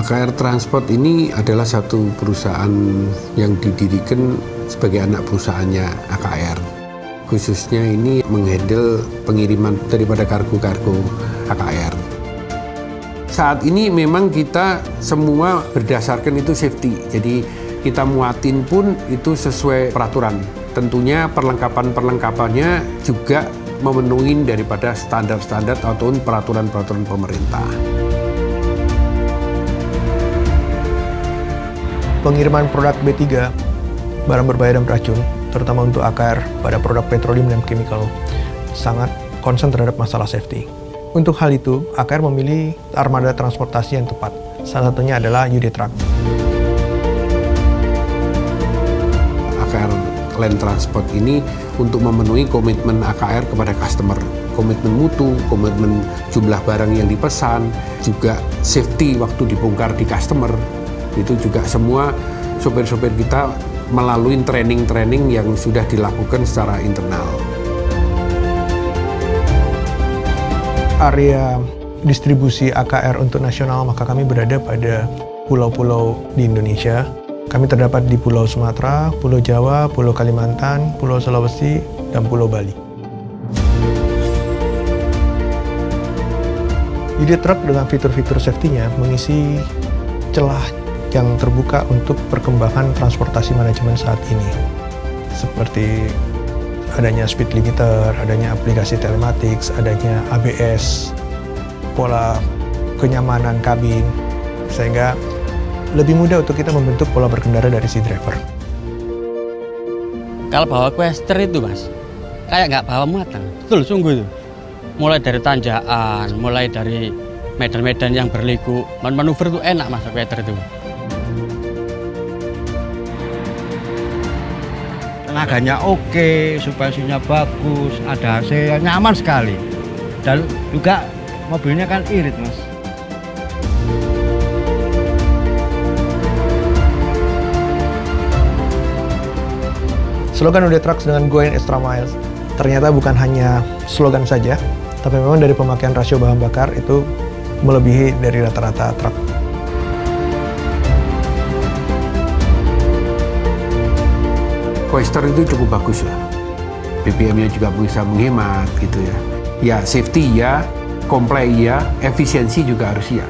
AKR Transport ini adalah satu perusahaan yang didirikan sebagai anak perusahaannya AKR. Khususnya ini menghandle pengiriman daripada kargo-kargo AKR. Saat ini memang kita semua berdasarkan itu safety. Jadi kita muatin pun itu sesuai peraturan. Tentunya perlengkapan-perlengkapannya juga memenuhi daripada standar-standar ataupun peraturan-peraturan pemerintah. pengiriman produk B3, barang berbahaya dan beracun, terutama untuk AKR pada produk petroleum dan chemical, sangat concern terhadap masalah safety. Untuk hal itu, AKR memilih armada transportasi yang tepat. Salah satunya adalah UD Truck. Land Transport ini untuk memenuhi komitmen AKR kepada customer komitmen mutu, komitmen jumlah barang yang dipesan, juga safety waktu dibongkar di customer, itu juga semua sopir-sopir kita melalui training-training yang sudah dilakukan secara internal. Area distribusi AKR untuk nasional maka kami berada pada pulau-pulau di Indonesia. Kami terdapat di Pulau Sumatera, Pulau Jawa, Pulau Kalimantan, Pulau Sulawesi, dan Pulau Bali. Ide truk dengan fitur-fitur safety-nya mengisi celah yang terbuka untuk perkembangan transportasi manajemen saat ini. Seperti adanya speed limiter, adanya aplikasi telematics, adanya ABS, pola kenyamanan kabin, sehingga lebih mudah untuk kita membentuk pola berkendara dari si driver. Kalau bawa quester itu mas, kayak nggak bawa muatan, betul sungguh itu. Mulai dari tanjakan, mulai dari medan-medan yang berliku, manuver itu enak mas quester itu. tenaganya oke, suspensinya bagus, ada AC nyaman sekali. Dan juga mobilnya kan irit mas. Slogan Ude Trucks dengan Going Extra Miles ternyata bukan hanya slogan saja, tapi memang dari pemakaian rasio bahan bakar itu melebihi dari rata-rata truk Coaster itu cukup bagus lah. BBM-nya juga bisa menghemat gitu ya. Ya safety ya, comply ya, efisiensi juga harus ya.